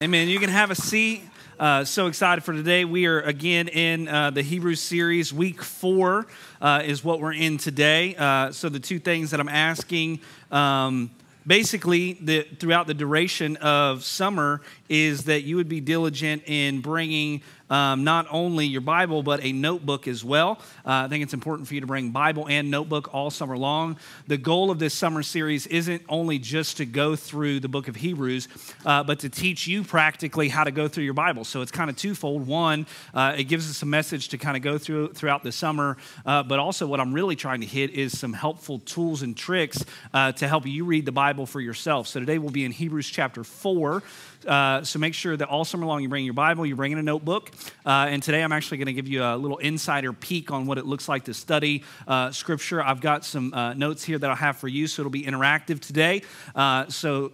Amen. You can have a seat. Uh, so excited for today. We are again in uh, the Hebrew series. Week four uh, is what we're in today. Uh, so, the two things that I'm asking um, basically, the, throughout the duration of summer, is that you would be diligent in bringing um, not only your Bible, but a notebook as well. Uh, I think it's important for you to bring Bible and notebook all summer long. The goal of this summer series isn't only just to go through the book of Hebrews, uh, but to teach you practically how to go through your Bible. So it's kind of twofold. One, uh, it gives us a message to kind of go through throughout the summer, uh, but also what I'm really trying to hit is some helpful tools and tricks uh, to help you read the Bible for yourself. So today we'll be in Hebrews chapter 4. Uh, so make sure that all summer long you bring your Bible, you bring in a notebook. Uh, and today I'm actually going to give you a little insider peek on what it looks like to study uh, Scripture. I've got some uh, notes here that I'll have for you, so it'll be interactive today. Uh, so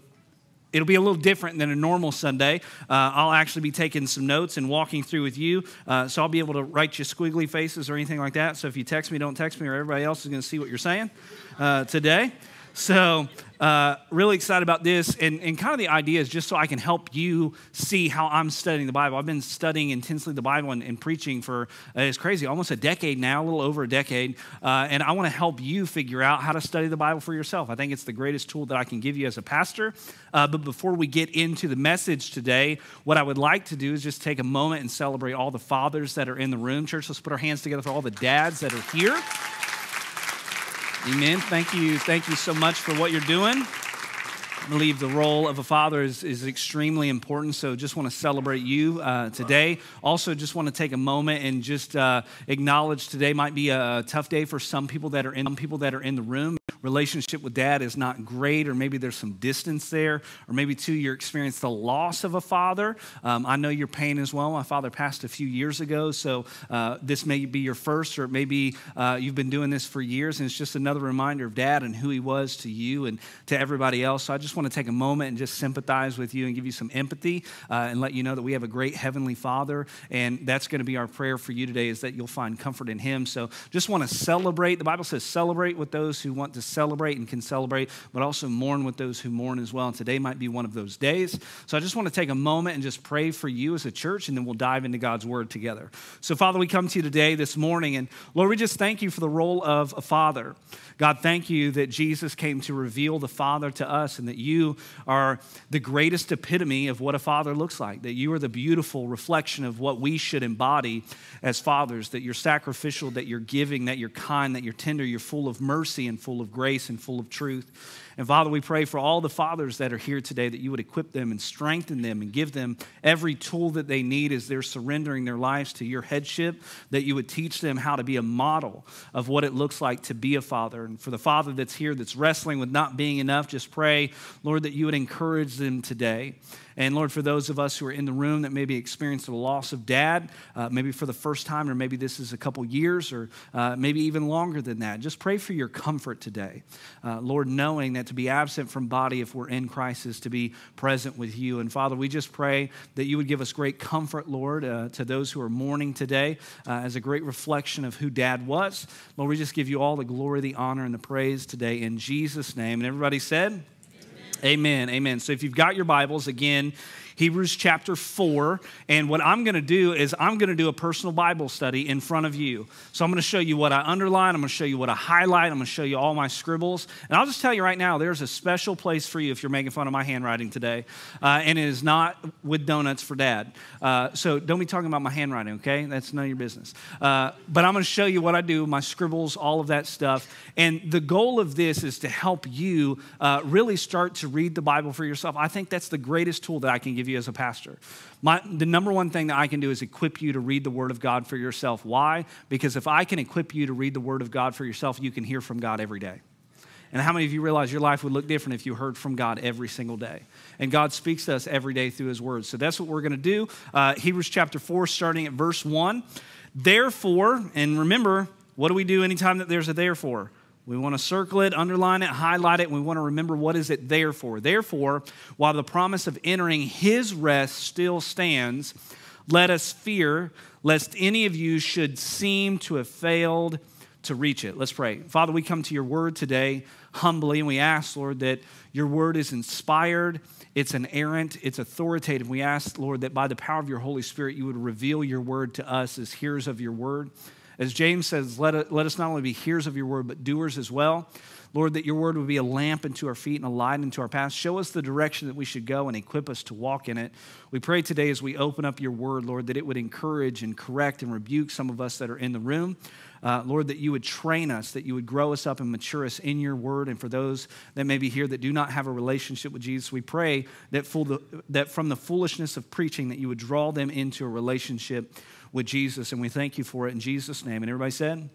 it'll be a little different than a normal Sunday. Uh, I'll actually be taking some notes and walking through with you. Uh, so I'll be able to write you squiggly faces or anything like that. So if you text me, don't text me, or everybody else is going to see what you're saying uh, today. So, uh, really excited about this. And, and kind of the idea is just so I can help you see how I'm studying the Bible. I've been studying intensely the Bible and, and preaching for, uh, it's crazy, almost a decade now, a little over a decade. Uh, and I want to help you figure out how to study the Bible for yourself. I think it's the greatest tool that I can give you as a pastor. Uh, but before we get into the message today, what I would like to do is just take a moment and celebrate all the fathers that are in the room. Church, let's put our hands together for all the dads that are here. Amen. Thank you. Thank you so much for what you're doing. Believe the role of a father is, is extremely important. So just want to celebrate you uh, today. Also, just want to take a moment and just uh, acknowledge today might be a tough day for some people that are in some people that are in the room relationship with dad is not great, or maybe there's some distance there, or maybe too, you're experiencing the loss of a father. Um, I know your pain as well. My father passed a few years ago, so uh, this may be your first, or maybe uh, you've been doing this for years, and it's just another reminder of dad and who he was to you and to everybody else. So I just want to take a moment and just sympathize with you and give you some empathy uh, and let you know that we have a great heavenly father, and that's going to be our prayer for you today is that you'll find comfort in him. So just want to celebrate. The Bible says celebrate with those who want to celebrate and can celebrate, but also mourn with those who mourn as well. And today might be one of those days. So I just want to take a moment and just pray for you as a church, and then we'll dive into God's word together. So, Father, we come to you today, this morning, and Lord, we just thank you for the role of a father. God, thank you that Jesus came to reveal the Father to us and that you are the greatest epitome of what a father looks like, that you are the beautiful reflection of what we should embody as fathers, that you're sacrificial, that you're giving, that you're kind, that you're tender, you're full of mercy and full of grace and full of truth. And Father, we pray for all the fathers that are here today that you would equip them and strengthen them and give them every tool that they need as they're surrendering their lives to your headship, that you would teach them how to be a model of what it looks like to be a father. And for the father that's here that's wrestling with not being enough, just pray, Lord, that you would encourage them today. And Lord, for those of us who are in the room that maybe experienced the loss of dad, uh, maybe for the first time, or maybe this is a couple years, or uh, maybe even longer than that, just pray for your comfort today. Uh, Lord, knowing that to be absent from body if we're in crisis, to be present with you. And Father, we just pray that you would give us great comfort, Lord, uh, to those who are mourning today uh, as a great reflection of who dad was. Lord, we just give you all the glory, the honor, and the praise today in Jesus' name. And everybody said, Amen. Amen. So if you've got your Bibles, again, Hebrews chapter 4. And what I'm going to do is I'm going to do a personal Bible study in front of you. So I'm going to show you what I underline, I'm going to show you what I highlight, I'm going to show you all my scribbles. And I'll just tell you right now, there's a special place for you if you're making fun of my handwriting today. Uh, and it is not with donuts for dad. Uh, so don't be talking about my handwriting, okay? That's none of your business. Uh, but I'm going to show you what I do, my scribbles, all of that stuff. And the goal of this is to help you uh, really start to read the Bible for yourself. I think that's the greatest tool that I can give give you as a pastor. My, the number one thing that I can do is equip you to read the Word of God for yourself. Why? Because if I can equip you to read the Word of God for yourself, you can hear from God every day. And how many of you realize your life would look different if you heard from God every single day? And God speaks to us every day through His Word. So that's what we're going to do. Uh, Hebrews chapter 4, starting at verse 1. Therefore, and remember, what do we do anytime that there's a therefore? We want to circle it, underline it, highlight it. we want to remember what is it there for. Therefore, while the promise of entering his rest still stands, let us fear lest any of you should seem to have failed to reach it. Let's pray. Father, we come to your word today humbly and we ask, Lord, that your word is inspired it's inerrant, it's authoritative. We ask, Lord, that by the power of your Holy Spirit, you would reveal your word to us as hearers of your word. As James says, let, let us not only be hearers of your word, but doers as well. Lord, that your word would be a lamp unto our feet and a light unto our path. Show us the direction that we should go and equip us to walk in it. We pray today as we open up your word, Lord, that it would encourage and correct and rebuke some of us that are in the room. Uh, Lord, that you would train us, that you would grow us up and mature us in your word. And for those that may be here that do not have a relationship with Jesus, we pray that, the, that from the foolishness of preaching, that you would draw them into a relationship with Jesus. And we thank you for it in Jesus' name. And everybody said,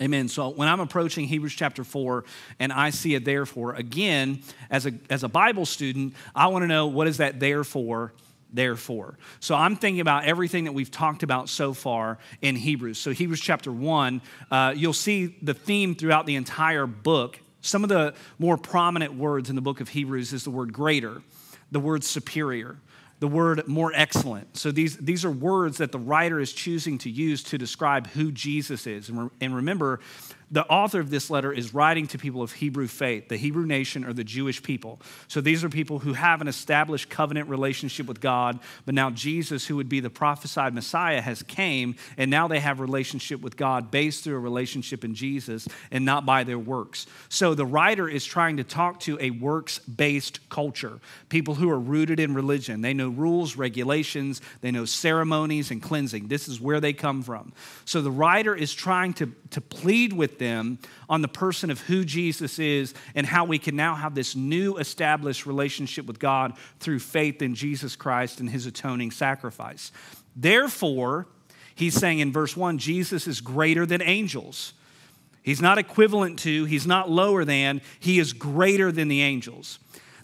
Amen. So when I'm approaching Hebrews chapter 4 and I see a therefore, again, as a, as a Bible student, I want to know what is that therefore therefore. So I'm thinking about everything that we've talked about so far in Hebrews. So, Hebrews chapter 1, uh, you'll see the theme throughout the entire book. Some of the more prominent words in the book of Hebrews is the word greater, the word superior, the word more excellent. So these, these are words that the writer is choosing to use to describe who Jesus is. And, re, and remember, the author of this letter is writing to people of Hebrew faith, the Hebrew nation or the Jewish people. So these are people who have an established covenant relationship with God, but now Jesus, who would be the prophesied Messiah, has came, and now they have relationship with God based through a relationship in Jesus and not by their works. So the writer is trying to talk to a works-based culture, people who are rooted in religion. They know rules, regulations, they know ceremonies and cleansing. This is where they come from. So the writer is trying to, to plead with them on the person of who Jesus is and how we can now have this new established relationship with God through faith in Jesus Christ and his atoning sacrifice. Therefore, he's saying in verse 1 Jesus is greater than angels. He's not equivalent to, he's not lower than, he is greater than the angels.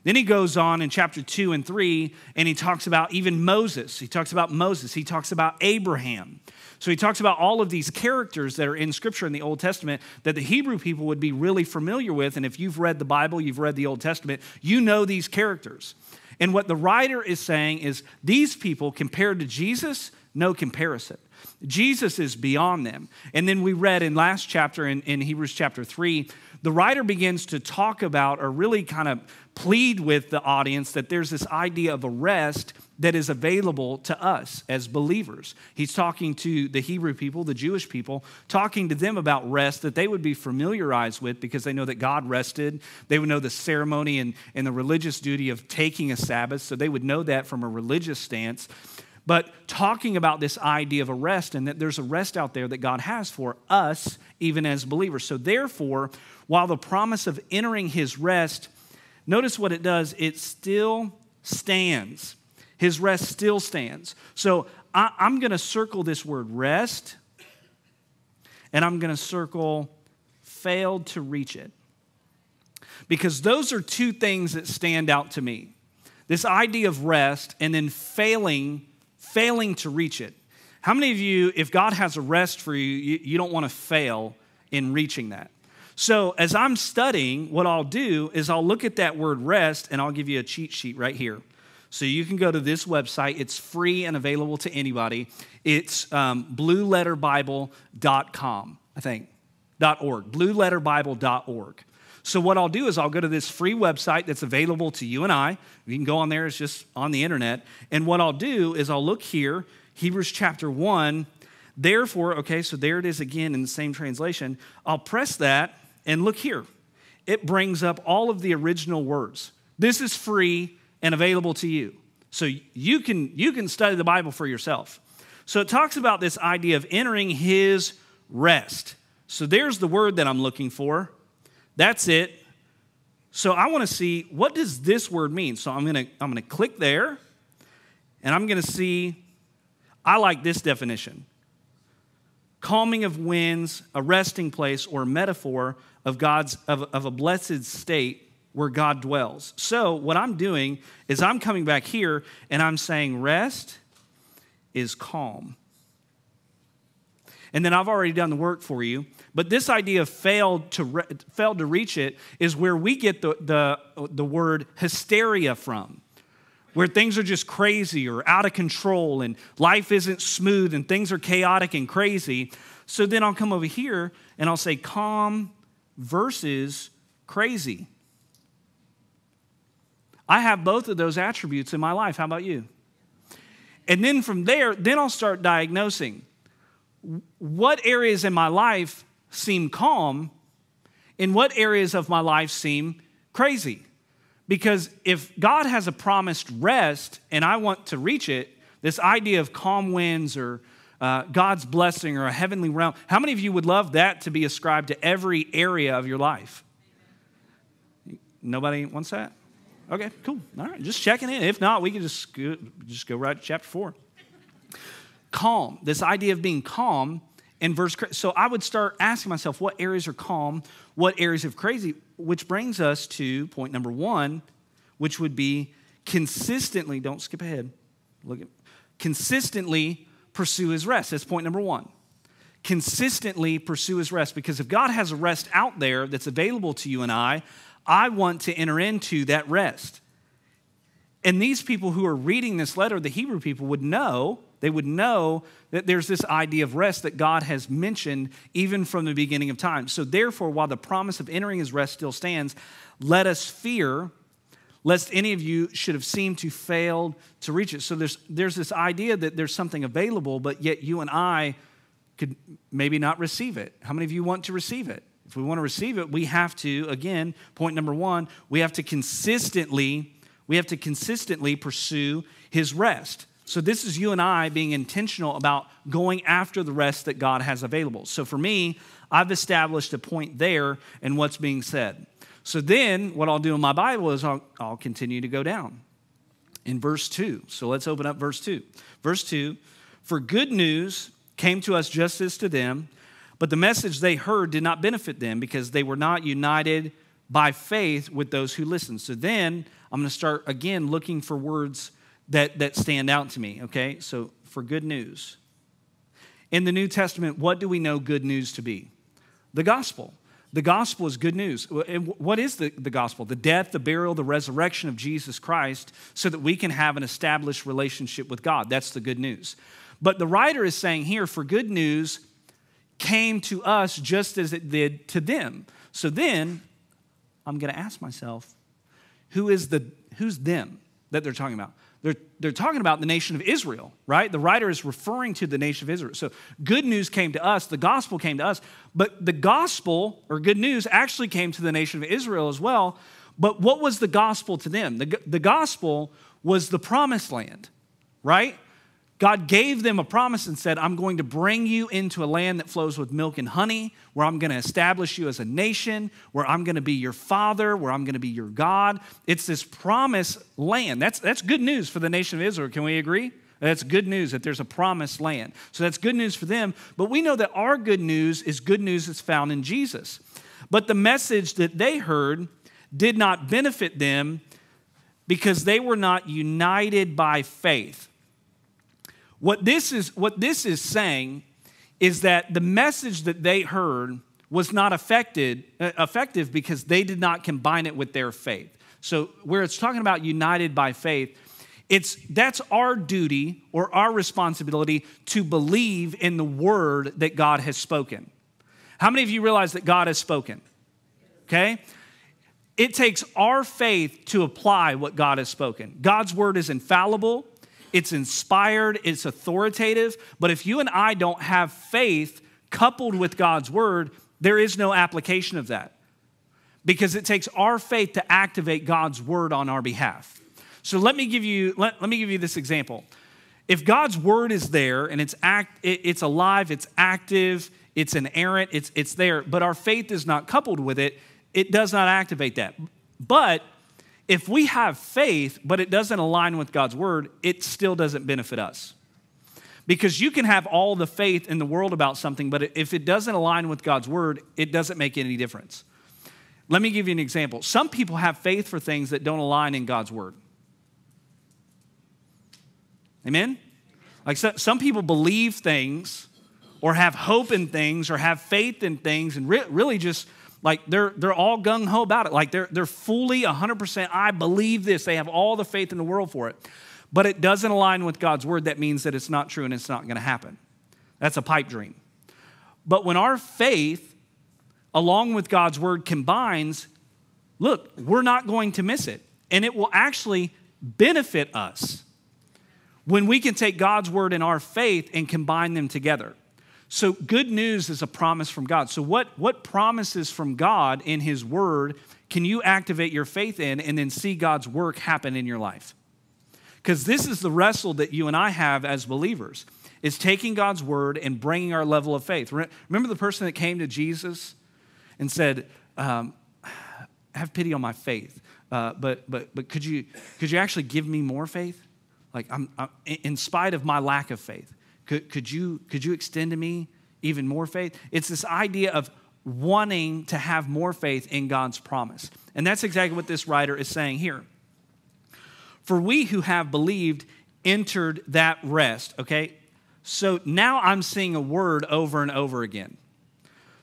Then he goes on in chapter 2 and 3 and he talks about even Moses. He talks about Moses. He talks about Abraham. So he talks about all of these characters that are in Scripture in the Old Testament that the Hebrew people would be really familiar with. And if you've read the Bible, you've read the Old Testament, you know these characters. And what the writer is saying is these people, compared to Jesus, no comparison. Jesus is beyond them. And then we read in last chapter, in, in Hebrews chapter 3, the writer begins to talk about or really kind of plead with the audience that there's this idea of a rest that is available to us as believers. He's talking to the Hebrew people, the Jewish people, talking to them about rest that they would be familiarized with because they know that God rested. They would know the ceremony and, and the religious duty of taking a Sabbath, so they would know that from a religious stance. But talking about this idea of a rest and that there's a rest out there that God has for us, even as believers. So, therefore, while the promise of entering his rest, notice what it does, it still stands. His rest still stands. So I, am going to circle this word rest, and I'm going to circle failed to reach it. Because those are two things that stand out to me. This idea of rest and then failing, failing to reach it. How many of you, if God has a rest for you, you, you don't want to fail in reaching that? So, as I'm studying, what I'll do is I'll look at that word rest and I'll give you a cheat sheet right here. So you can go to this website. It's free and available to anybody. It's um, blueletterbible.com, I think, .org, blueletterbible.org. So what I'll do is I'll go to this free website that's available to you and I. You can go on there, it's just on the internet. And what I'll do is I'll look here, Hebrews chapter 1. Therefore, okay, so there it is again in the same translation. I'll press that and look here. It brings up all of the original words. This is free and available to you. So you can, you can study the Bible for yourself. So it talks about this idea of entering his rest. So there's the word that I'm looking for. That's it. So I want to see what does this word mean? So I'm going to I'm going to click there and I'm going to see I like this definition. Calming of winds, a resting place or metaphor of God's of, of a blessed state where God dwells. So, what I'm doing is I'm coming back here and I'm saying, rest is calm. And then I've already done the work for you. But this idea of failed to, re- failed to reach it is where we get the, the, the word hysteria from, where things are just crazy or out of control and life isn't smooth and things are chaotic and crazy. So then I'll come over here and I'll say calm versus crazy. I have both of those attributes in my life. How about you? And then from there, then I'll start diagnosing what areas in my life seem calm and what areas of my life seem crazy. Because if God has a promised rest and I want to reach it, this idea of calm winds or uh, God's blessing or a heavenly realm, how many of you would love that to be ascribed to every area of your life? Nobody wants that? Okay, cool. All right, just checking in. If not, we can just go, just go right to chapter four. Calm. This idea of being calm in verse. So I would start asking myself, what areas are calm? What areas of crazy? Which brings us to point number one, which would be consistently. Don't skip ahead. Look at consistently pursue His rest. That's point number one consistently pursue his rest because if God has a rest out there that's available to you and I, I want to enter into that rest. And these people who are reading this letter, the Hebrew people, would know, they would know that there's this idea of rest that God has mentioned even from the beginning of time. So, therefore, while the promise of entering his rest still stands, let us fear lest any of you should have seemed to fail to reach it. So, there's, there's this idea that there's something available, but yet you and I could maybe not receive it. How many of you want to receive it? If we want to receive it, we have to, again, point number one, we have to consistently, we have to consistently pursue his rest. So this is you and I being intentional about going after the rest that God has available. So for me, I've established a point there in what's being said. So then what I'll do in my Bible is I'll, I'll continue to go down in verse 2. So let's open up verse 2. Verse 2 For good news came to us just as to them but the message they heard did not benefit them because they were not united by faith with those who listened. So then I'm going to start again looking for words that, that stand out to me, okay? So for good news. In the New Testament, what do we know good news to be? The gospel. The gospel is good news. What is the, the gospel? The death, the burial, the resurrection of Jesus Christ so that we can have an established relationship with God. That's the good news. But the writer is saying here for good news, came to us just as it did to them. So then I'm going to ask myself, who is the who's them that they're talking about? They're, they're talking about the nation of Israel, right? The writer is referring to the nation of Israel. So good news came to us, the gospel came to us, but the gospel or good news actually came to the nation of Israel as well. But what was the gospel to them? The, the gospel was the promised land, right? God gave them a promise and said, I'm going to bring you into a land that flows with milk and honey, where I'm going to establish you as a nation, where I'm going to be your father, where I'm going to be your God. It's this promised land. That's, that's good news for the nation of Israel. Can we agree? That's good news that there's a promised land. So that's good news for them. But we know that our good news is good news that's found in Jesus. But the message that they heard did not benefit them because they were not united by faith. What this is, what this is saying is that the message that they heard was not affected, uh, effective because they did not combine it with their faith. So, where it's talking about united by faith, it's that's our duty or our responsibility to believe in the word that God has spoken. How many of you realize that God has spoken? Okay? It takes our faith to apply what God has spoken. God's word is infallible, it's inspired, it's authoritative. But if you and I don't have faith coupled with God's word, there is no application of that because it takes our faith to activate God's word on our behalf. So let me give you, let, let me give you this example. If God's word is there and it's, act, it, it's alive, it's active, it's inerrant, it's, it's there, but our faith is not coupled with it, it does not activate that. But if we have faith, but it doesn't align with God's word, it still doesn't benefit us. Because you can have all the faith in the world about something, but if it doesn't align with God's word, it doesn't make any difference. Let me give you an example. Some people have faith for things that don't align in God's word. Amen? Like so, some people believe things or have hope in things or have faith in things and re- really just like they're, they're all gung ho about it. Like they're, they're fully 100%, I believe this. They have all the faith in the world for it. But it doesn't align with God's word. That means that it's not true and it's not going to happen. That's a pipe dream. But when our faith, along with God's word, combines, look, we're not going to miss it. And it will actually benefit us when we can take God's word and our faith and combine them together. So, good news is a promise from God. So, what, what promises from God in His word can you activate your faith in and then see God's work happen in your life? Because this is the wrestle that you and I have as believers is taking God's word and bringing our level of faith. Remember the person that came to Jesus and said, um, "Have pity on my faith, uh, but but but could you could you actually give me more faith? Like I'm, I'm in spite of my lack of faith, could could you could you extend to me even more faith? It's this idea of wanting to have more faith in God's promise, and that's exactly what this writer is saying here. For we who have believed entered that rest. Okay, so now I'm seeing a word over and over again.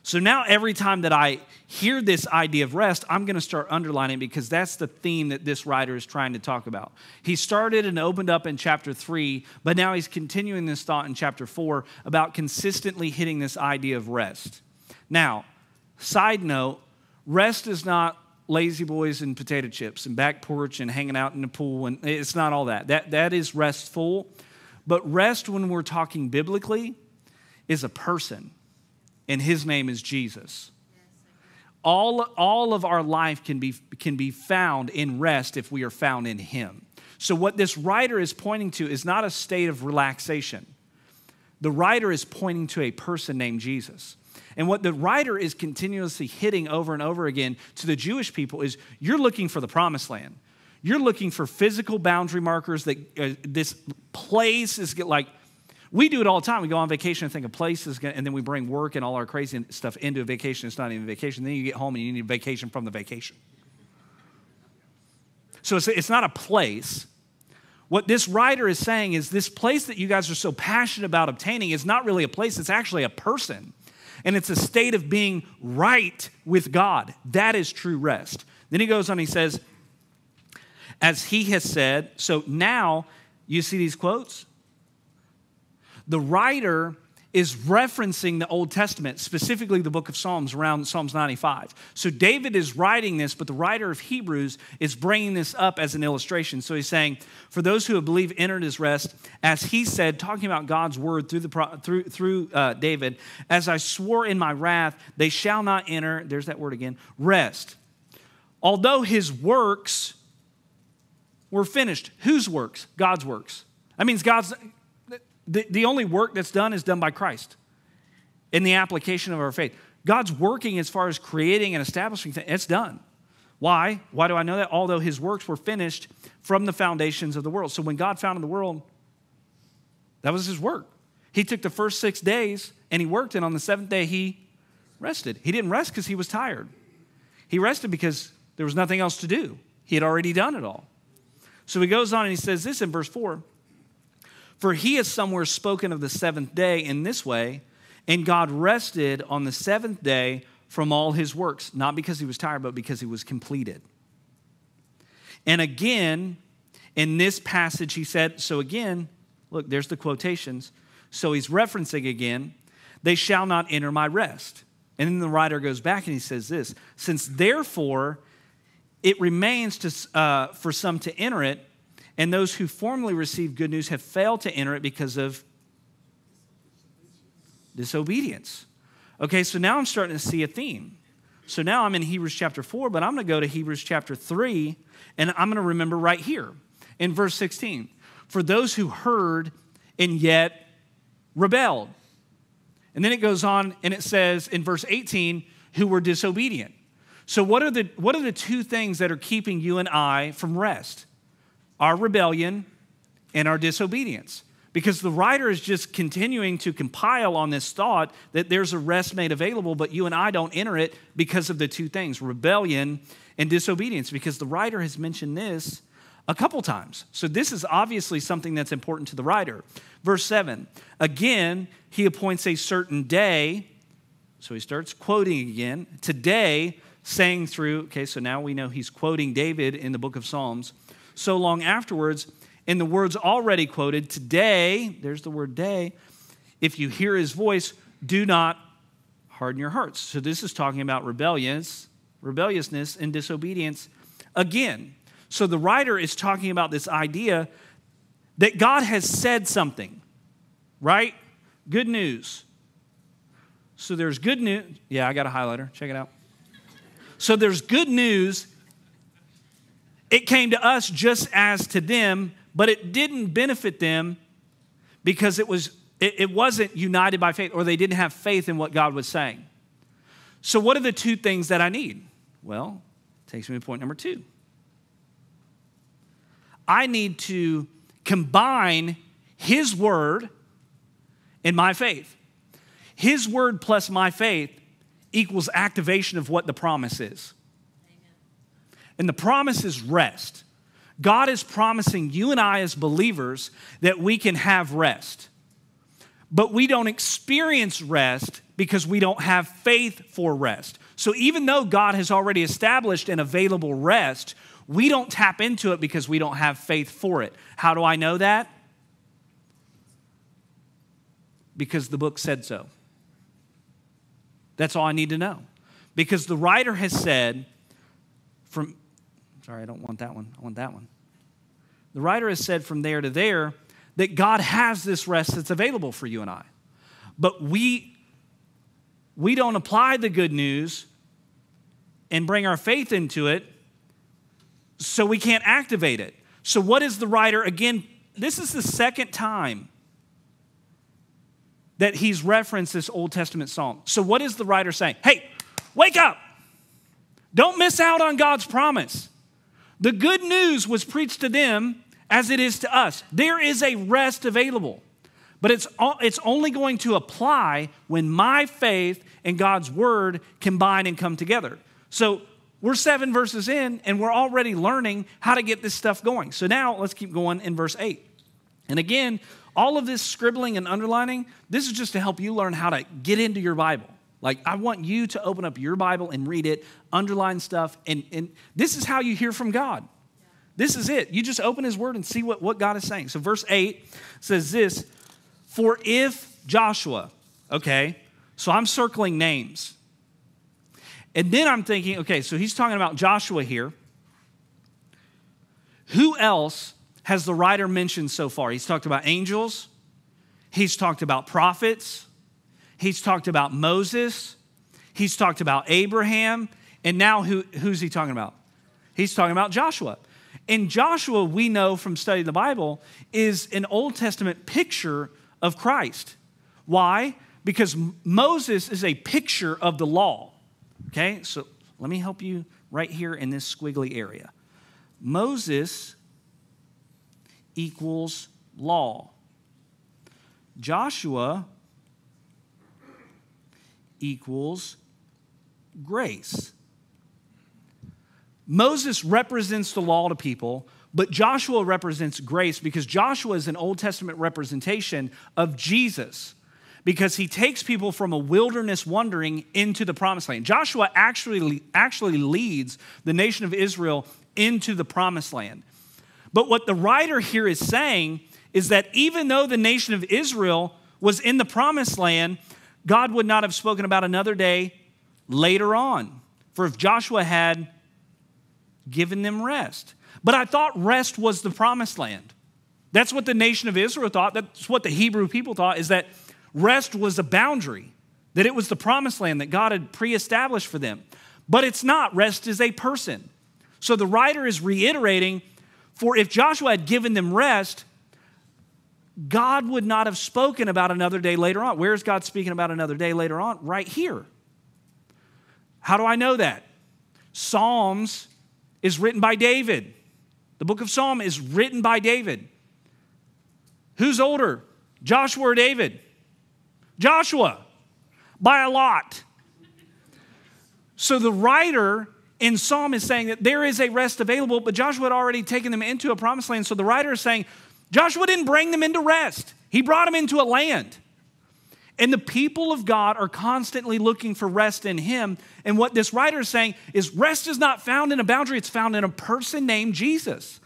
So now every time that I hear this idea of rest, I'm going to start underlining because that's the theme that this writer is trying to talk about. He started and opened up in chapter 3, but now he's continuing this thought in chapter 4 about consistently hitting this idea of rest. Now, side note, rest is not La-Z-Boys and potato chips and back porch and hanging out in the pool and it's not all that. That that is restful. But rest, when we're talking biblically, is a person, and his name is Jesus. All, all of our life can be, can be found in rest if we are found in him. So, what this writer is pointing to is not a state of relaxation. The writer is pointing to a person named Jesus. And what the writer is continuously hitting over and over again to the Jewish people is you're looking for the promised land. You're looking for physical boundary markers that uh, this place is like we do it all the time. We go on vacation and think a place is and then we bring work and all our crazy stuff into a vacation. It's not even a vacation. Then you get home and you need a vacation from the vacation. So it's, it's not a place. What this writer is saying is this place that you guys are so passionate about obtaining is not really a place, it's actually a person. And it's a state of being right with God. That is true rest. Then he goes on, he says, as he has said. So now you see these quotes? The writer is referencing the Old Testament, specifically the book of Psalms, around Psalms 95. So David is writing this, but the writer of Hebrews is bringing this up as an illustration. So he's saying, For those who have believed entered his rest, as he said, talking about God's word through, the, through, through uh, David, as I swore in my wrath, they shall not enter, there's that word again, rest. Although his works we're finished. Whose works? God's works. That means God's, the, the only work that's done is done by Christ in the application of our faith. God's working as far as creating and establishing things, it's done. Why? Why do I know that? Although his works were finished from the foundations of the world. So when God founded the world, that was his work. He took the first six days and he worked, and on the seventh day he rested. He didn't rest because he was tired. He rested because there was nothing else to do. He had already done it all. So he goes on and he says this in verse 4 For he has somewhere spoken of the seventh day in this way, and God rested on the seventh day from all his works, not because he was tired, but because he was completed. And again, in this passage, he said, so again, look, there's the quotations. So he's referencing again, they shall not enter my rest. And then the writer goes back and he says this Since therefore it remains to, uh, for some to enter it, and those who formerly received good news have failed to enter it because of disobedience. Okay, so now I'm starting to see a theme. So now I'm in Hebrews chapter 4, but I'm going to go to Hebrews chapter 3, and I'm going to remember right here in verse 16. For those who heard and yet rebelled. And then it goes on and it says in verse 18, who were disobedient. So, what are, the, what are the two things that are keeping you and I from rest? Our rebellion and our disobedience. Because the writer is just continuing to compile on this thought that there's a rest made available, but you and I don't enter it because of the two things rebellion and disobedience. Because the writer has mentioned this a couple times. So, this is obviously something that's important to the writer. Verse 7 Again, he appoints a certain day. So, he starts quoting again. Today, saying through, okay, so now we know he's quoting David in the book of Psalms. So long afterwards, in the words already quoted, today, there's the word day, if you hear his voice, do not harden your hearts. So this is talking about rebellions, rebelliousness and disobedience again. So the writer is talking about this idea that God has said something, right? Good news. So there's good news. Yeah, I got a highlighter. Check it out. So there's good news. It came to us just as to them, but it didn't benefit them because it was it, it wasn't united by faith or they didn't have faith in what God was saying. So what are the two things that I need? Well, takes me to point number 2. I need to combine his word and my faith. His word plus my faith equals activation of what the promise is. And the promise is rest. God is promising you and I, as believers, that we can have rest. But we don't experience rest because we don't have faith for rest. So even though God has already established an available rest, we don't tap into it because we don't have faith for it. How do I know that? Because the book said so. That's all I need to know. Because the writer has said, from, sorry, I don't want that one, I want that one. The writer has said from there to there that God has this rest that's available for you and I. But we, we don't apply the good news and bring our faith into it, so we can't activate it. So, what is the writer? Again, this is the second time that he's referenced this Old Testament psalm. So, what is the writer saying? Hey, wake up! Don't miss out on God's promise. The good news was preached to them as it is to us. There is a rest available, but it's, it's only going to apply when my faith and God's word combine and come together. So, we're seven verses in, and we're already learning how to get this stuff going. So, now let's keep going in verse 8. And again, all of this scribbling and underlining, this is just to help you learn how to get into your Bible. Like, I want you to open up your Bible and read it, underline stuff, and, and this is how you hear from God. This is it. You just open His Word and see what, what God is saying. So, verse 8 says this For if Joshua, okay, so I'm circling names. And then I'm thinking, okay, so he's talking about Joshua here. Who else has the writer mentioned so far? He's talked about angels, he's talked about prophets, he's talked about Moses, he's talked about Abraham, and now who, who's he talking about? He's talking about Joshua. And Joshua, we know from studying the Bible, is an Old Testament picture of Christ. Why? Because Moses is a picture of the law. Okay, so let me help you right here in this squiggly area. Moses equals law. Joshua equals grace. Moses represents the law to people, but Joshua represents grace because Joshua is an Old Testament representation of Jesus because he takes people from a wilderness wandering into the promised land. Joshua actually, actually leads the nation of Israel into the promised land. But what the writer here is saying is that even though the nation of Israel was in the promised land, God would not have spoken about another day later on. For if Joshua had given them rest. But I thought rest was the promised land. That's what the nation of Israel thought. That's what the Hebrew people thought, is that rest was a boundary, that it was the promised land that God had pre established for them. But it's not. Rest is a person. So the writer is reiterating for if Joshua had given them rest, God would not have spoken about another day later on. Where is God speaking about another day later on? Right here. How do I know that? Psalms is written by David. The book of Psalm is written by David. Who's older, Joshua or David? Joshua, by a lot. So the writer in Psalm is saying that there is a rest available, but Joshua had already taken them into a promised land. So the writer is saying Joshua didn't bring them into rest, he brought them into a land. And the people of God are constantly looking for rest in Him. And what this writer is saying is rest is not found in a boundary, it's found in a person named Jesus.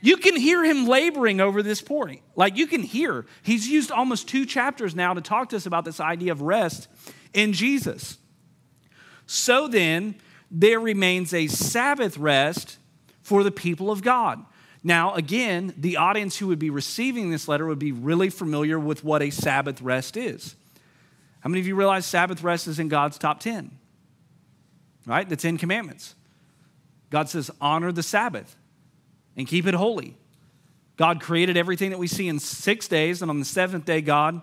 You can hear him laboring over this point. Like you can hear, he's used almost two chapters now to talk to us about this idea of rest in Jesus. So then, there remains a Sabbath rest for the people of God. Now, again, the audience who would be receiving this letter would be really familiar with what a Sabbath rest is. How many of you realize Sabbath rest is in God's top 10? Right? The 10 commandments. God says, honor the Sabbath and keep it holy. God created everything that we see in six days, and on the seventh day, God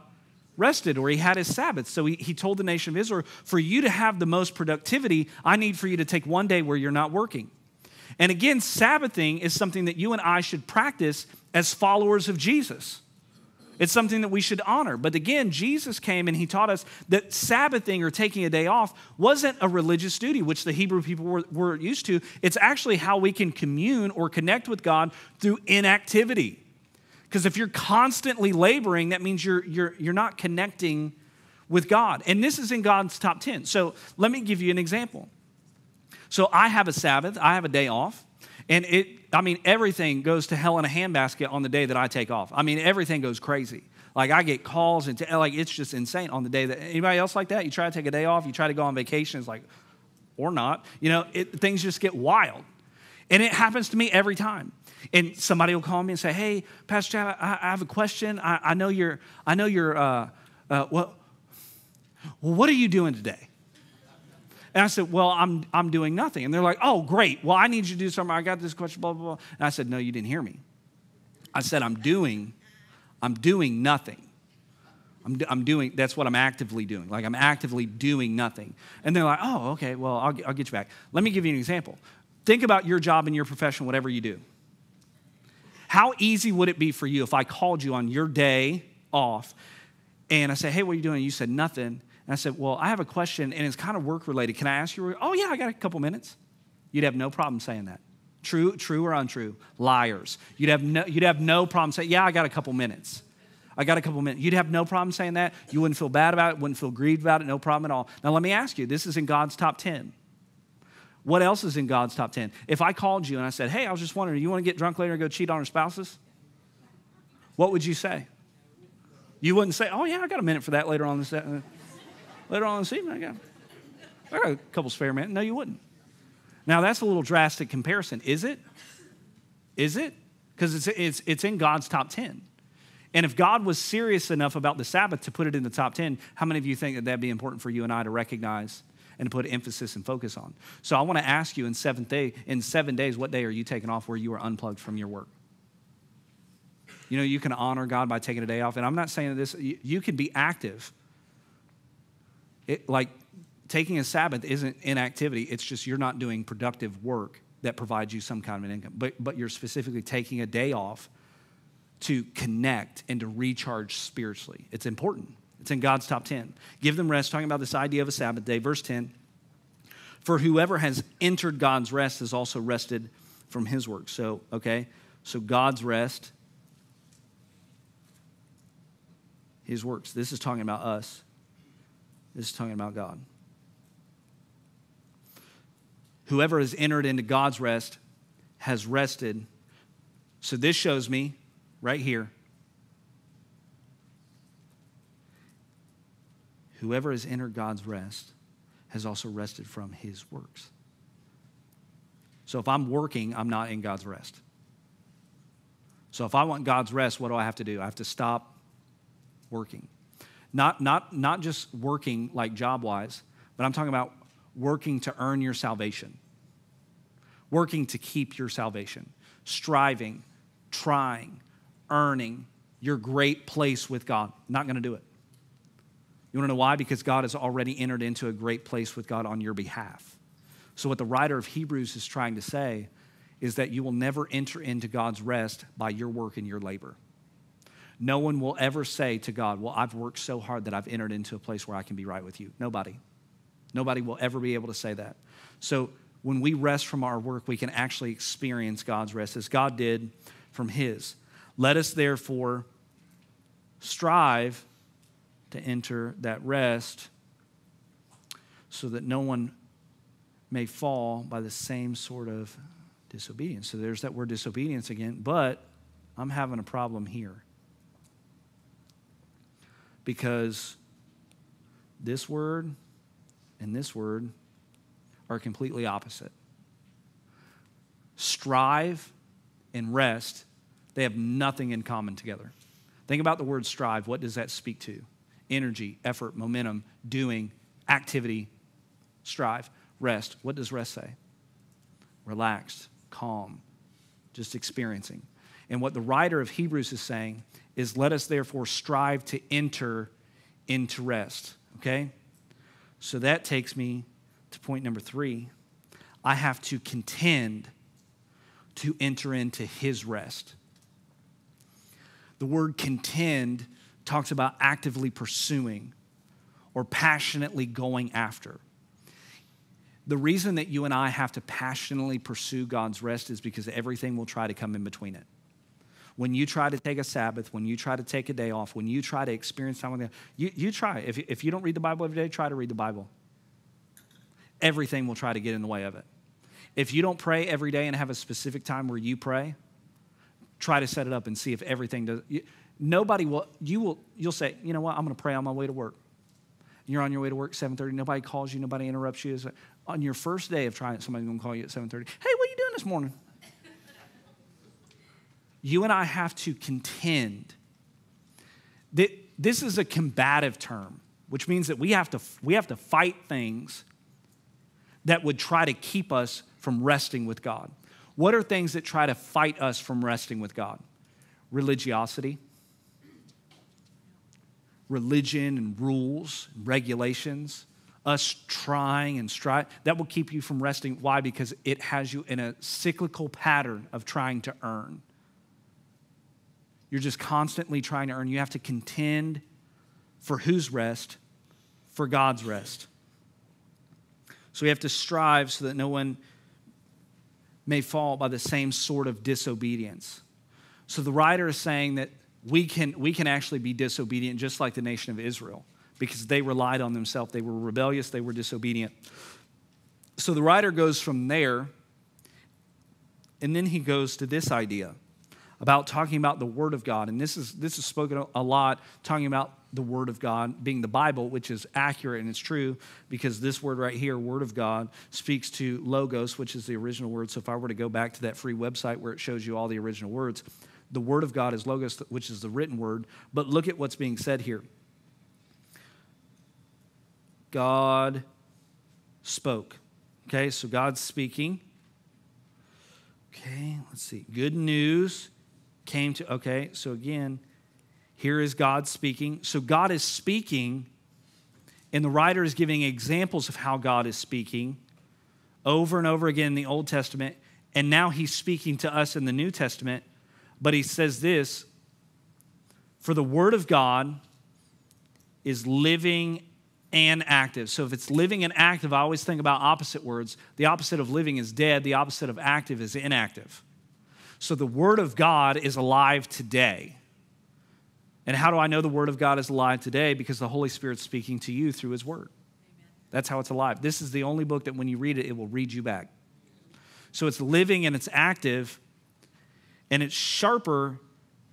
rested or he had his Sabbath. So he, he told the nation of Israel, for you to have the most productivity, I need for you to take one day where you're not working. And again, Sabbathing is something that you and I should practice as followers of Jesus. It's something that we should honor. But again, Jesus came and he taught us that Sabbathing or taking a day off wasn't a religious duty, which the Hebrew people were, were used to. It's actually how we can commune or connect with God through inactivity. Because if you're constantly laboring, that means you're, you're, you're not connecting with God. And this is in God's top 10. So let me give you an example. So I have a Sabbath, I have a day off. And it, I mean, everything goes to hell in a handbasket on the day that I take off. I mean, everything goes crazy. Like I get calls and t- like it's just insane on the day that anybody else like that. You try to take a day off, you try to go on vacation, it's like, or not. You know, it, things just get wild, and it happens to me every time. And somebody will call me and say, "Hey, Pastor Chaz, I, I have a question. I, I, know you're, I know you're, uh, uh, well, well, what are you doing today?" And I said, Well, I'm, I'm doing nothing. And they're like, Oh, great. Well, I need you to do something. I got this question, blah, blah, blah. And I said, No, you didn't hear me. I said, I'm doing, I'm doing nothing. I'm, I'm doing, that's what I'm actively doing. Like, I'm actively doing nothing. And they're like, Oh, okay, well, I'll, I'll get you back. Let me give you an example. Think about your job and your profession, whatever you do. How easy would it be for you if I called you on your day off and I said, Hey, what are you doing? You said, Nothing. And I said, Well, I have a question and it's kind of work related. Can I ask you? Oh, yeah, I got a couple minutes. You'd have no problem saying that. True, true or untrue? Liars. You'd have no, you'd have no problem saying, Yeah, I got a couple minutes. I got a couple minutes. You'd have no problem saying that. You wouldn't feel bad about it, wouldn't feel grieved about it, no problem at all. Now, let me ask you this is in God's top 10. What else is in God's top 10? If I called you and I said, Hey, I was just wondering, you want to get drunk later and go cheat on our spouses? What would you say? You wouldn't say, Oh, yeah, I got a minute for that later on this. Uh, Later on this evening. I got, I got a couple spare minutes. No, you wouldn't. Now, that's a little drastic comparison. Is it? Is it? Because it's, it's, it's in God's top 10. And if God was serious enough about the Sabbath to put it in the top 10, how many of you think that that'd be important for you and I to recognize and to put emphasis and focus on? So I want to ask you in seventh day, in seven days, what day are you taking off where you are unplugged from your work? You know, you can honor God by taking a day off. And I'm not saying this, you, you can be active it, like taking a Sabbath isn't inactivity, it's just you're not doing productive work that provides you some kind of an income. But, but you're specifically taking a day off to connect and to recharge spiritually. It's important. It's in God's top 10. Give them rest, talking about this idea of a Sabbath day. Verse 10 For whoever has entered God's rest has also rested from his work. So, okay, so God's rest, his works. This is talking about us. Is talking about God. Whoever has entered into God's rest has rested. So this shows me right here. Whoever has entered God's rest has also rested from his works. So if I'm working, I'm not in God's rest. So if I want God's rest, what do I have to do? I have to stop working. Not, not, not just working like job wise, but I'm talking about working to earn your salvation, working to keep your salvation, striving, trying, earning your great place with God. Not going to do it. You want to know why? Because God has already entered into a great place with God on your behalf. So, what the writer of Hebrews is trying to say is that you will never enter into God's rest by your work and your labor. No one will ever say to God, Well, I've worked so hard that I've entered into a place where I can be right with you. Nobody. Nobody will ever be able to say that. So when we rest from our work, we can actually experience God's rest as God did from His. Let us therefore strive to enter that rest so that no one may fall by the same sort of disobedience. So there's that word disobedience again, but I'm having a problem here because this word and this word are completely opposite. strive and rest, they have nothing in common together. Think about the word strive. What does that speak to? Energy, effort, momentum, doing, activity, strive. Rest. What does rest say? Relaxed, calm, just experiencing. And what the writer of Hebrews is saying is let us therefore strive to enter into rest. Okay? So that takes me to point number three. I have to contend to enter into his rest. The word contend talks about actively pursuing or passionately going after. The reason that you and I have to passionately pursue God's rest is because everything will try to come in between it. When you try to take a Sabbath, when you try to take a day off, when you try to experience time with God, you, you try. If, if you don't read the Bible every day, try to read the Bible. Everything will try to get in the way of it. If you don't pray every day and have a specific time where you pray, try to set it up and see if everything does. You, nobody will, you will, you'll say, you know what, I'm going to pray on my way to work. You're on your way to work 7:30. Nobody calls you. Nobody interrupts you. On your first day of trying, somebody's going to call you at 7:30. Hey, what are you doing this morning? You and I have to contend. That this is a combative term, which means that we have to we have to fight things that would try to keep us from resting with God. What are things that try to fight us from resting with God? Religiosity, religion and rules, and regulations, us trying and strive. That will keep you from resting. Why? Because it has you in a cyclical pattern of trying to earn. You're just constantly trying to earn. You have to contend for whose rest? For God's rest. So we have to strive so that no one may fall by the same sort of disobedience. So the writer is saying that we can, we can actually be disobedient just like the nation of Israel because they relied on themselves. They were rebellious, they were disobedient. So the writer goes from there, and then he goes to this idea about talking about the Word of God. And this is, this is spoken a lot, talking about the Word of God being the Bible, which is accurate and it's true because this word right here, Word of God, speaks to Logos, which is the original word. So if I were to go back to that free website where it shows you all the original words, the Word of God is Logos, which is the written word. But look at what's being said here God spoke. Okay, so God's speaking. Okay, let's see. Good news came to, okay, so again, here is God speaking. So God is speaking, and the writer is giving examples of how God is speaking over and over again in the Old Testament. And now he's speaking to us in the New Testament. But he says this For the Word of God is living and active. So if it's living and active, I always think about opposite words. The opposite of living is dead, the opposite of active is inactive. So the Word of God is alive today. And how do I know the Word of God is alive today? Because the Holy Spirit's speaking to you through His Word. Amen. That's how it's alive. This is the only book that when you read it, it will read you back. So it's living and it's active, and it's sharper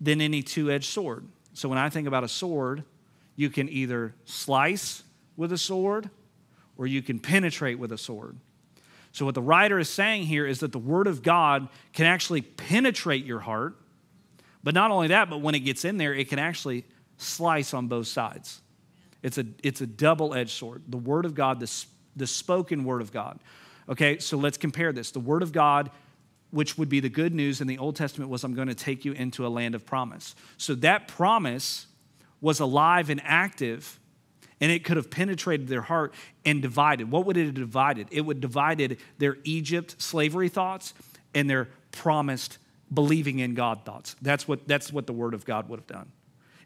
than any two edged sword. So when I think about a sword, you can either slice with a sword or you can penetrate with a sword. So, what the writer is saying here is that the Word of God can actually penetrate your heart. But not only that, but when it gets in there, it can actually slice on both sides. It's a, it's a double edged sword. The Word of God, the, the spoken Word of God. Okay, so let's compare this. The Word of God, which would be the good news in the Old Testament, was I'm going to take you into a land of promise. So that promise was alive and active and it could have penetrated their heart and divided. What would it have divided? It would have divided their Egypt slavery thoughts and their promised believing in God thoughts. That's what, that's what the Word of God would have done.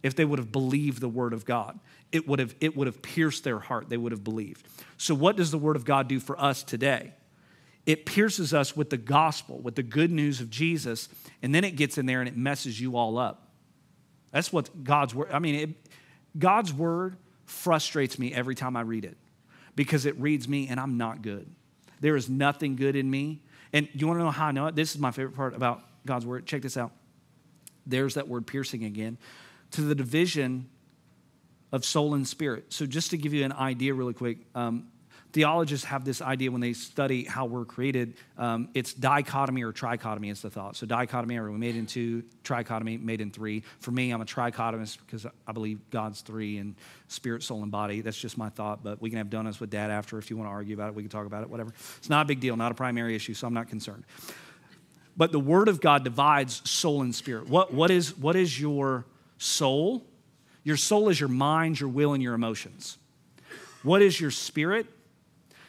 If they would have believed the Word of God, it would have, it would have pierced their heart. They would have believed. So, what does the Word of God do for us today? It pierces us with the gospel, with the good news of Jesus, and then it gets in there and it messes you all up. That's what God's Word, I mean, it, God's Word frustrates me every time I read it because it reads me and I'm not good. There is nothing good in me. And you want to know how I know it? This is my favorite part about God's word. Check this out. There's that word piercing again. To the division of soul and spirit. So, just to give you an idea really quick, um, theologists have this idea when they study how we're created. Um, it's dichotomy or trichotomy is the thought. So dichotomy, are we made in two? Trichotomy, made in three. For me, I'm a trichotomist because I believe God's three and spirit, soul, and body. That's just my thought. But we can have donuts with Dad after if you want to argue about it. We can talk about it. Whatever. It's not a big deal. Not a primary issue. So I'm not concerned. But the Word of God divides soul and spirit. What, what, is, what is your soul? Your soul is your mind, your will, and your emotions. What is your spirit?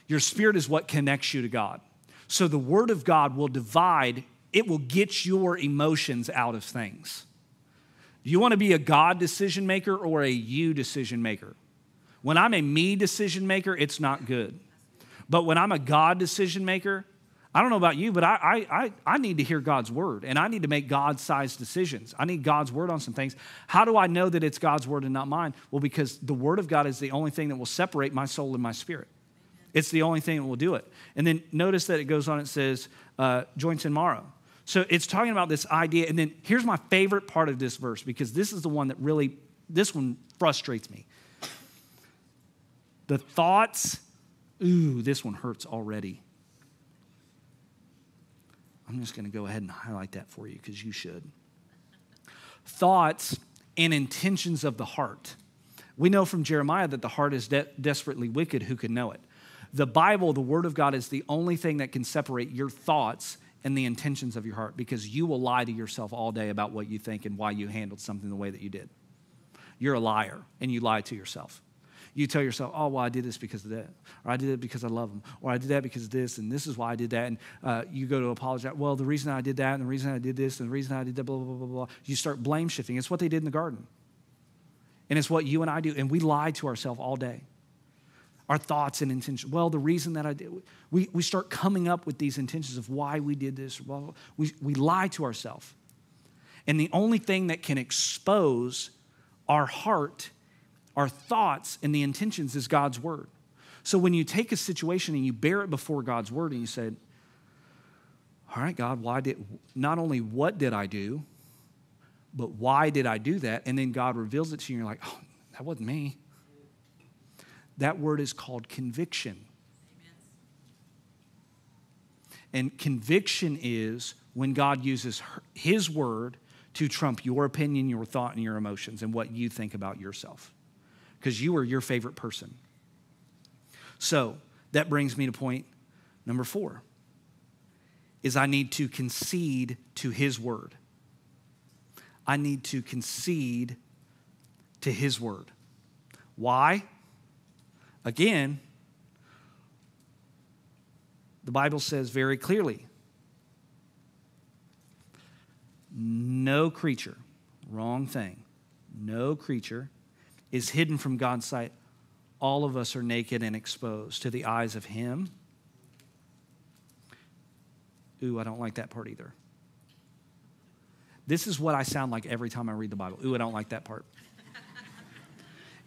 Your spirit is what connects you to God. So the Word of God will divide, it will get your emotions out of things. Do you want to be a God decision maker or a you decision maker? When I'm a me decision maker, it's not good. But when I'm a God decision maker, I don't know about you, but I, I, I need to hear God's word and I need to make God sized decisions. I need God's word on some things. How do I know that it's God's word and not mine? Well, because the word of God is the only thing that will separate my soul and my spirit. It's the only thing that will do it. And then notice that it goes on, it says, uh, joints and marrow. So it's talking about this idea. And then here's my favorite part of this verse because this is the one that really, this one frustrates me. The thoughts, ooh, this one hurts already. I'm just going to go ahead and highlight that for you because you should. Thoughts and intentions of the heart. We know from Jeremiah that the heart is de- desperately wicked. Who can know it? The Bible, the Word of God, is the only thing that can separate your thoughts and the intentions of your heart because you will lie to yourself all day about what you think and why you handled something the way that you did. You're a liar and you lie to yourself you tell yourself, oh, well, I did this because of that, or I did it because I love them, or I did that because of this, and this is why I did that. And uh, you go to apologize. Well, the reason I did that, and the reason I did this, and the reason I did that, blah, blah, blah, blah, blah. You start blame shifting. It's what they did in the garden. And it's what you and I do. And we lie to ourselves all day. Our thoughts and intentions. Well, the reason that I did, we, we start coming up with these intentions of why we did this. Well, we, we lie to ourselves. And the only thing that can expose our heart our thoughts and the intentions is God's word. So when you take a situation and you bear it before God's word and you said, All right, God, why did not only what did I do, but why did I do that? And then God reveals it to you, and you're like, Oh, that wasn't me. That word is called conviction. And conviction is when God uses His word to trump your opinion, your thought, and your emotions and what you think about yourself because you are your favorite person. So that brings me to point number four is I need to concede to his word. I need to concede to his word. Why? Again, the Bible says very clearly no creature, wrong thing, no creature is hidden from God's sight, all of us are naked and exposed to the eyes of Him. Ooh, I don't like that part either. This is what I sound like every time I read the Bible. Ooh, I don't like that part.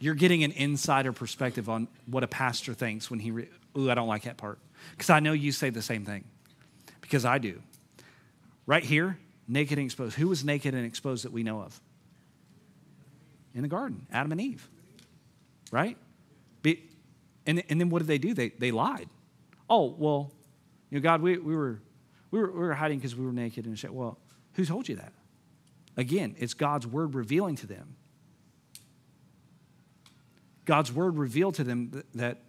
You're getting an insider perspective on what a pastor thinks when he, re- ooh, I don't like that part. Because I know you say the same thing, because I do. Right here, naked and exposed. Who was naked and exposed that we know of? in the garden, Adam and Eve, right? Be, and, and then what did they do? They, they lied. Oh, well, you know, God, we, we, were, we, were, we were hiding because we were naked and said, well, who told you that? Again, it's God's word revealing to them. God's word revealed to them that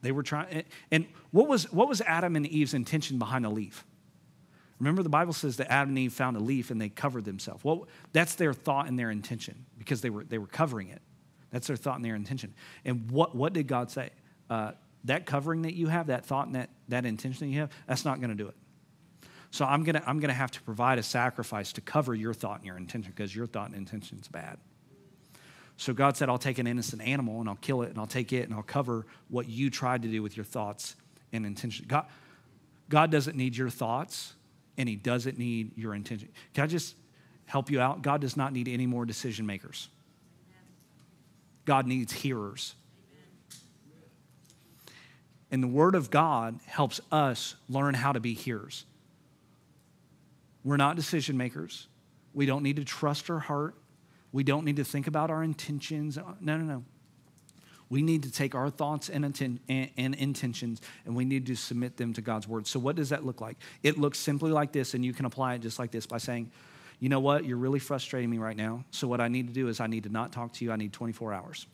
they were trying. And what was, what was Adam and Eve's intention behind the leaf? Remember, the Bible says that Adam and Eve found a leaf and they covered themselves. Well, that's their thought and their intention because they were, they were covering it. That's their thought and their intention. And what, what did God say? Uh, that covering that you have, that thought and that, that intention that you have, that's not going to do it. So I'm going to I'm going to have to provide a sacrifice to cover your thought and your intention because your thought and intention is bad. So God said, I'll take an innocent animal and I'll kill it and I'll take it and I'll cover what you tried to do with your thoughts and intention. God, God doesn't need your thoughts and He doesn't need your intention. Can I just help you out? God does not need any more decision makers, God needs hearers. And the Word of God helps us learn how to be hearers. We're not decision makers. We don't need to trust our heart. We don't need to think about our intentions. No, no, no. We need to take our thoughts and, inten- and, and, intentions and we need to submit them to God's word. So, what does that look like? It looks simply like this, and you can apply it just like this by saying, you know what, you're really frustrating me right now. So, what I need to do is I need to not talk to you. I need 24 hours.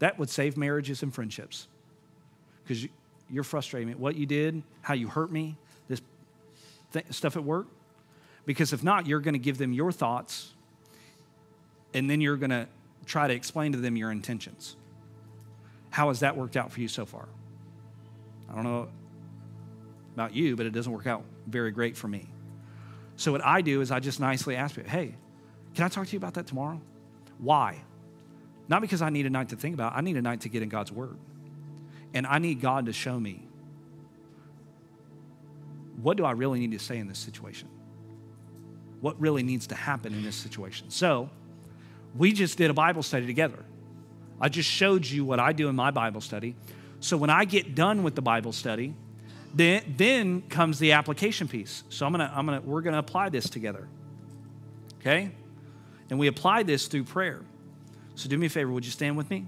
That would save marriages and friendships because you're frustrating me. What you did, how you hurt me, this th- stuff at work. Because if not, you're going to give them your thoughts and then you're going to try to explain to them your intentions. How has that worked out for you so far? I don't know about you, but it doesn't work out very great for me. So, what I do is I just nicely ask people, hey, can I talk to you about that tomorrow? Why? Not because I need a night to think about, I need a night to get in God's Word. And I need God to show me what do I really need to say in this situation? What really needs to happen in this situation? So, we just did a Bible study together. I just showed you what I do in my Bible study. So, when I get done with the Bible study, then, then comes the application piece. So, I'm gonna, I'm gonna, we're gonna apply this together. Okay? And we apply this through prayer. So, do me a favor, would you stand with me?